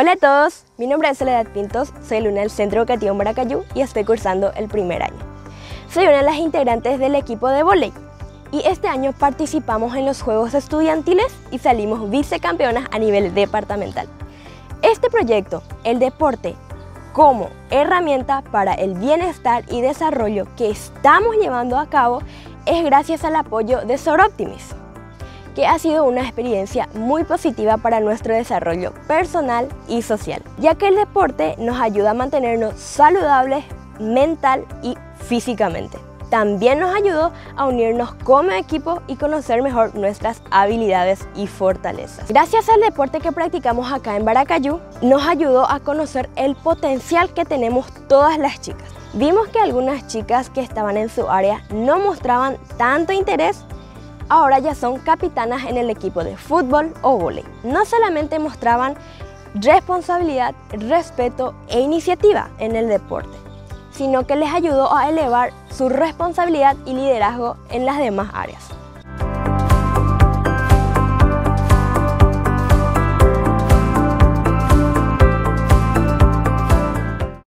Hola a todos, mi nombre es Soledad Pintos, soy alumna del Centro Educativo Maracayú y estoy cursando el primer año. Soy una de las integrantes del equipo de volei y este año participamos en los Juegos Estudiantiles y salimos vicecampeonas a nivel departamental. Este proyecto, el deporte como herramienta para el bienestar y desarrollo que estamos llevando a cabo, es gracias al apoyo de Soroptimis que ha sido una experiencia muy positiva para nuestro desarrollo personal y social, ya que el deporte nos ayuda a mantenernos saludables mental y físicamente. También nos ayudó a unirnos como equipo y conocer mejor nuestras habilidades y fortalezas. Gracias al deporte que practicamos acá en Baracayú, nos ayudó a conocer el potencial que tenemos todas las chicas. Vimos que algunas chicas que estaban en su área no mostraban tanto interés ahora ya son capitanas en el equipo de fútbol o vóley. No solamente mostraban responsabilidad, respeto e iniciativa en el deporte, sino que les ayudó a elevar su responsabilidad y liderazgo en las demás áreas.